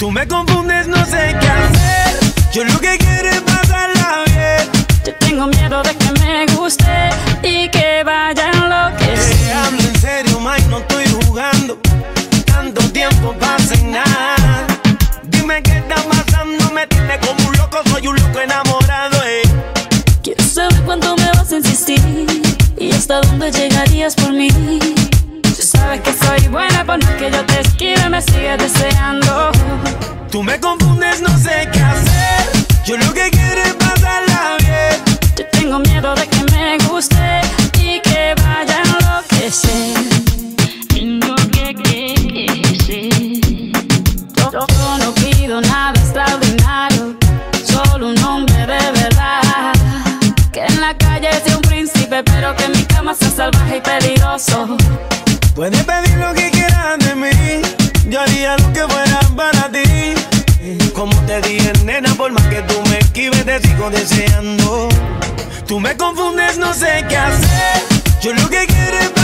Tú me confundes, no sé qué hacer. Yo lo que quiero es pasarla bien. Yo tengo miedo de que me guste y que vaya lo que Te hablo en serio, Mike, no estoy jugando. Tanto tiempo pasa y nada. Dime qué está pasando, me tienes como un loco, soy un loco enamorado, eh. Quiero saber cuánto me vas a insistir y hasta dónde llegarías por mí. Tú sabes que soy buena por más que yo te esquive, me sigues deseando. Tú me confundes, no sé qué hacer. Yo lo que quiero es pasarla bien. Yo tengo miedo de que me guste y que vaya a enloquecer. Tengo que crecer. Yo, yo no pido nada extraordinario, solo un hombre de verdad. Que en la calle sea un príncipe, pero que en mi cama sea salvaje y peligroso. Puedes pedir lo que quieras de mí. Yo haría lo que fuera para ti. Como te dije, nena, por más que tú me esquives, te sigo deseando. Tú me confundes, no sé qué hacer. Yo lo que quiero es